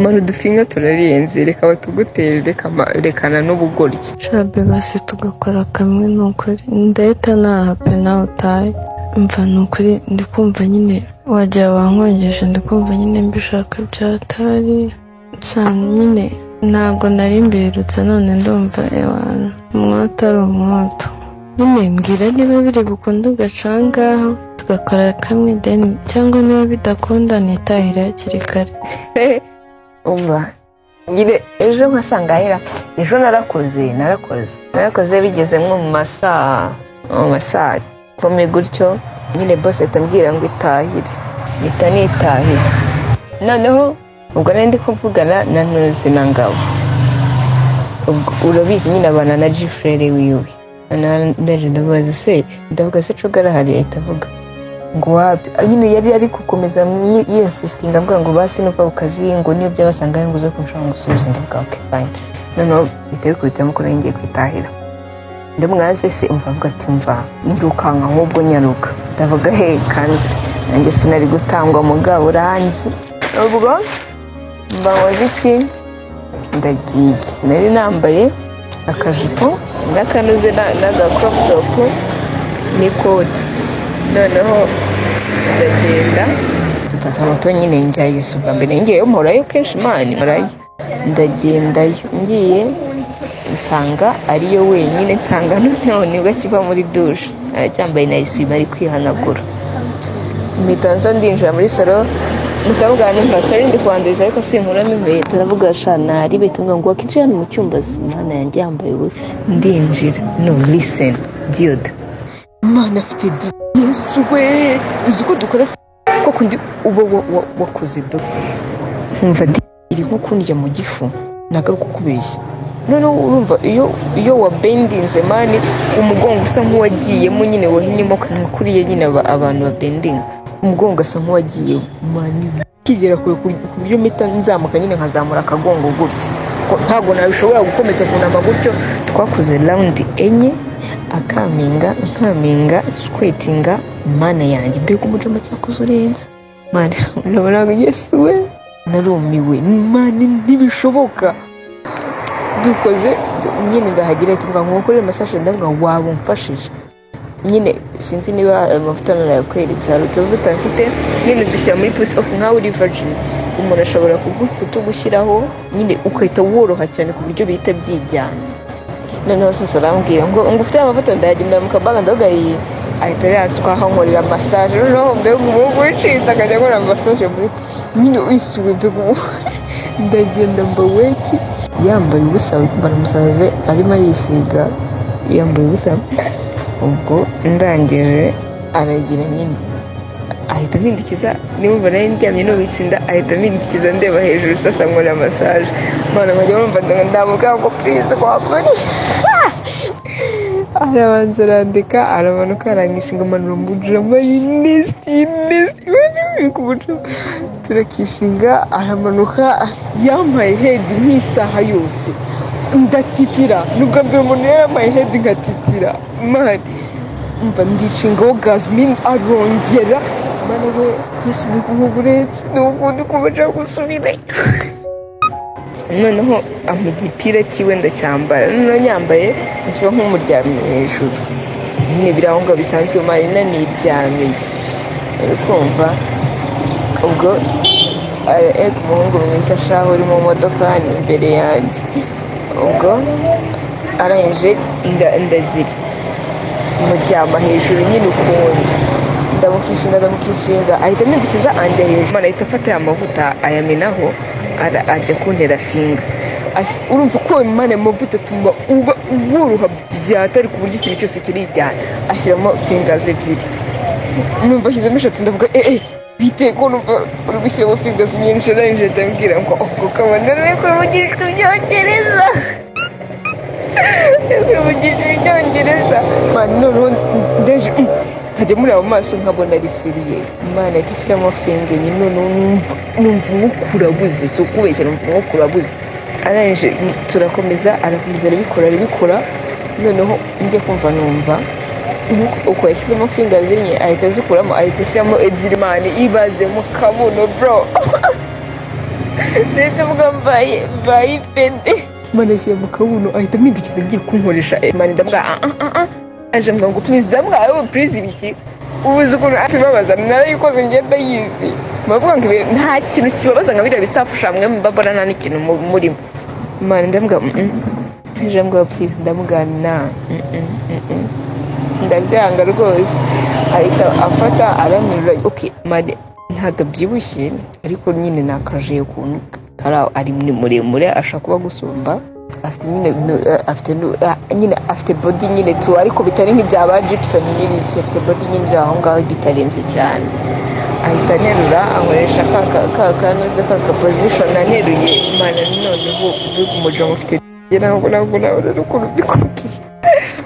manu udufinga turarenze reka batugutere rekana n'ubugoryi. Shabe basi tugakora kamwe ni ukuri ndahita naha pe nawe utahe. Mva ni ukuri ndi kumva nyine wagira wankongesha ndi kumva nyine mbishaka byatari. Cyane nyine ntago nari mbirutse none ndumva ewana umwota ari umwoto nyine mbwira niba biri bukunde ugacangaho tugakora kamwe deni cyangwa niba bidakunda nitahire hakiri kare. umva? Ejo nkasanga ahera ejo narakoze narakoze. Narakoze bigeze nko mu masaa mu masaa kumi gutyo nyine bose ahita ambwira ngo itahire. Mpita nitahira. Noneho ubwo nari ndi kuvugana na ntuzi na ngabo urabizi nyine abana na jifurere wiwe. Ndaje ndabaza se ndavuga se coga arahari ahita avuga? Ngo wapi nyine yari ari gukomeza yinsitinga avuga ngo basi ku kazi ngo niyo byabasanga ngo uze kurushaho gusubiza ndavuga ok fine. Noneho bihita bikubitamo ko ngiye kwitahira. Ndamwaze se? Umva avuga ati mva nyirukanka ahubwo nyaruka. Ndavuga he kanzi nanjye sinari gutangwa mugabo uranzi ubwo mbabaza iki? Ndagiye. Nari nambaye akajipo n'akanuze na- n'agakoropu topu n'ikote noneho ndagenda mfata moto nyine njyayo si ubwa mbere. Ngiyeyo mporayo kenshi mani mporayo ndagendayo ngiye nsanga ariyo wenyine nsanga noneho ni bwo akiva muri dushe aracyambaye na eswime ari kwihanagura. Mpita nza ndinjira muri salo mutavuga numva sari ndi kwanduriza ariko sinkuramo inkweto turavuga shanari bahita ngo ngo wakinjira hano mu cyumba imana yanjye yambaye ubusa. Ndinjira. No listen. Diyoda imana afite di yesu we uzi ko dukora s- koko ndi uba wa- wa- wakoze do? Nkumva iri nko kundya mu gifu ntabwo ari ukukubeshya noneho urumva iyo wabendinze mani umugongo usa nk'uwagiyemo nyine wahinnyemo nka kuriya nyine aba- abantu babendinga. Umugongo ugasa nk'uwagiye mani kigera kure ku buryo mpita nzamuka nyine nkazamura akagongo gutya. Ko ntabwo nabishobora gukomeza kunama gutyo. Twakoze rawundi enye. Akaminga nkaminga sikwetinga mana yanjye mbega umurimo cyakoze urenze mani nabonaga yesu we narumiwe. Mani ntibishoboka. Dukoze du- nyine ndahagira ati ngo nkukorere masaje ndavuga waba umfashije. Nyine sinzi niba amavuta narayakweretse hari utuvuta mfite nyine dushyira muri pusi. Ofu nkaho uri virgin. Umuntu ashobora kutugushyiraho nyine ugahita woroha cyane ku buryo bihita byijyana noneho sasa arambwira ngo ngo ufite amavuta ndayagendera mu kabaga ndavuga iyi ahita yanswaho nkorera masaje noneho mbega umuhungu wicitse akajya akora masaje muri nyine wisuwe mbega ndagenda mba weki yambaye ubusa baramusaze arimo arisiga yambaye ubusa ubwo ndangije aragira nyine ahita ampindukiza nimba nari ndyamye nubitse inda ahita ampindukiza ndeba hejuru sasa nkora masaje mana nkajya numva ndamuka ngo purize kwa kuri arabanza arandika aramanuka arangisinga amanura umujama y'inesiti y'inesiti biri kumujama turakisinga aramanuka yampaye hedi nk'isaha yose. Ndatitira. Nubwo mbere umuntu yarampaye hedi ngatitira. Mani mba ndicingaho gasmin arongera. Mana we yesu uri kumuburetse n'ubundi kubaja gusubirayo noneho ampa igipira cyiwe ndacyambara noneho nyambaye nsa nk'umuryamye hejuru nyine ngaho bisanzwe mari naniryamiye uri kumva. Ubwo eko umuhungu mwiza shaho uri mu modoka ni imbere yanjye. Ubwo arangije nda- ndagira muryama hejuru nyine ukuntu ndamukishinga ndamukishinga. Ahita ampindukiza anjya hejuru. Imana ahita afata aya mavuta ayamenaho ajya kuntera finga urumva ko imana ayo mavuta atuma uba woroha byatari ku buryo ikintu cyose kirijyana ashyiramo fingazi ebyiri. Numva ashyizemo eshatu ndavuga eh eh bite ko numva uri gushyiramo fingazi nyinshi arangije ndambwira ngo ubwo kabona rero kwivugishwa ibyongereza kwivugishwa ibyongereza noneho nkajya mureba mu maso nkabona ari seriye imana ahita ishyiramo nyine noneho numva numva umwuka urabuze si ukubeshya numva umwuka urabuze. Arangije turakomeza arakomeza arabikora arabikora. Noneho njya kumva numva uko yashyizemo finga zinye ahita azikuramo ahita ashyiramo ebyiri mani ibaze mu kabuno bro. Ndetse mbaye mbaye ipende manashyira mu kabuno ahita ampindukiza agiye kunkoresha mani ndabwa ah ah ah ah. Aje mbwa ngo please ndabwa wowe please ibiki. Ubuze ukuntu atibabaza narayikoze ngenda yizi. Bavuga ngo nta kintu kibabaza nka biriya bisitafusha mwe mbabona nta n'ikintu mu- murimo. Mani mm aje mbwa please ndabwa na mm mm ndabyanga rwose. Ahita afata aranirura ok mani ntabwo abyibushye ariko nyine ni akaje ukuntu ari muremure ashobora kuba agusumba. Afite nyine eh, afite ah, nyine afite body nyine tu ariko bitari nk'ibya ba Gibson n'ibiki afite body nyine aho ngaho bitarenze cyane. Ahita anerura ankoresha ka ka- ka kanoze ka ka position aneruye imana noneho uri kumujama ufite ntabwo ntabwo nabona n'ukuntu mbikubwiye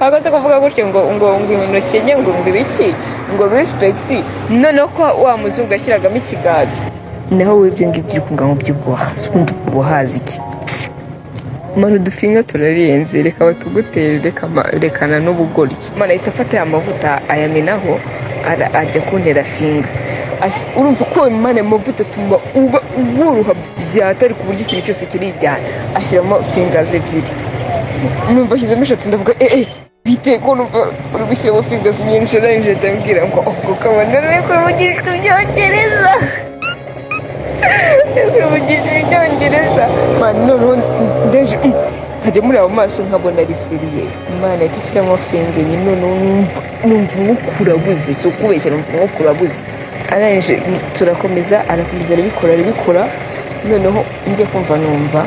ahagaze kuvuga gutyo ngo ngo ngo intoki enye ngo ngo ibiki ngo respect noneho ko wa muzungu yashyiragamo ikiganza. Naho wowe ibyo ngibyo uri by'ubwoha si ubundi ubuhazi iki? Manu dufinga turarenze reka batugutere rekana n'ubugoryi. Mana ahita afata aya mavuta ayamenaho ajya kuntera finga. Urumva ko imana amavuta atuma uba woroha byatari ku buryo ikintu cyose kirijyana ashyiramo fingazi ebyiri. Numva ashyizemo eshatu ndavuga eh eh bite ko numva uri gushyiramo fingazi nyinshi arangije ndambwira ngo ubwo ukabona rero kwivugishwa ibyongereza kwivugisha ibyongereza mani noneho ndaje mm, nkajya muri abo maso nkabona risiriye imana ahita ishyiramo fingeri noneho numva umwuka urabuze. Si ukubeshya numva umwuka urabuze. Arangije turakomeza arakomeza arabikora arabikora. Noneho njya kumva numva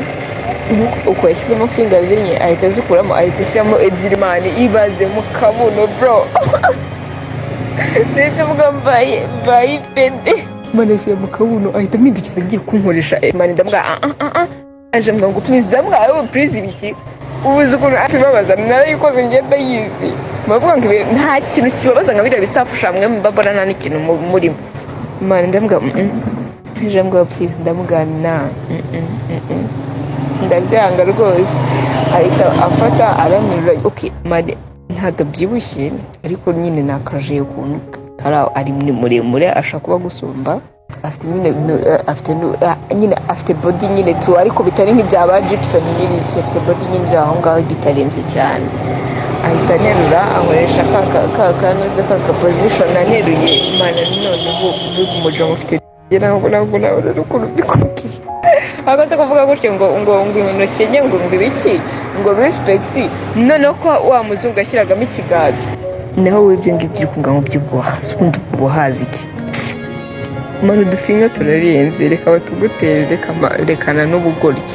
uko yashyizemo fingers enye ahita azikuramo ahita ashyiramo ebyiri. Mani ibaze mu kabuno bro. Ndetse mbaye mbaye ipende manashyira mu kabuno ahita ampindukiza agiye kunkoresha mani ndabwa ah ah ah ah. Aje mbwa ngo please ndabwa wowe please ibiki ubuze ukuntu atibabaza narayikoze ngenda yizi. Bavuga ngo nta kintu kibabaza nka biriya bisitafusha mwe mbabona nta n'ikintu mu- murimo. Mani ndabwa mm mm. Aje mbwa please ndabwa na. Mm mm mm mm. Ndabyanga rwose. Ahita afata aranirura ok mani ntabwo abyibushye ariko nyine ni akaje ukuntu kari aho ari muremure ashobora kuba agusumba afite nyine eh, afite ah, nyine afite body nyine tu ariko bitari nk'ibya ba Gibson n'ibiki afite body nyine iri aho ngaho bitarenze cyane ahita anerura ankoresha ka ka- ka kanoze ka ka position aneruye imana noneho uri kumujama ufite ntabwo ntabwo nabona n'ukuntu mbikubwiye ahagaze kuvuga gutyo ngo ngo ngo intoki enye ngo ngo ibiki ngo respect noneho ko wa muzungu yashyiragamo ikiganza naho wowe ibyo ngibyo uri kunga mu by'ubwoha si ubundi ubuhazi iki? Manu dufinga turarenze. Reka batugutere reka rekana n'ubugoryi.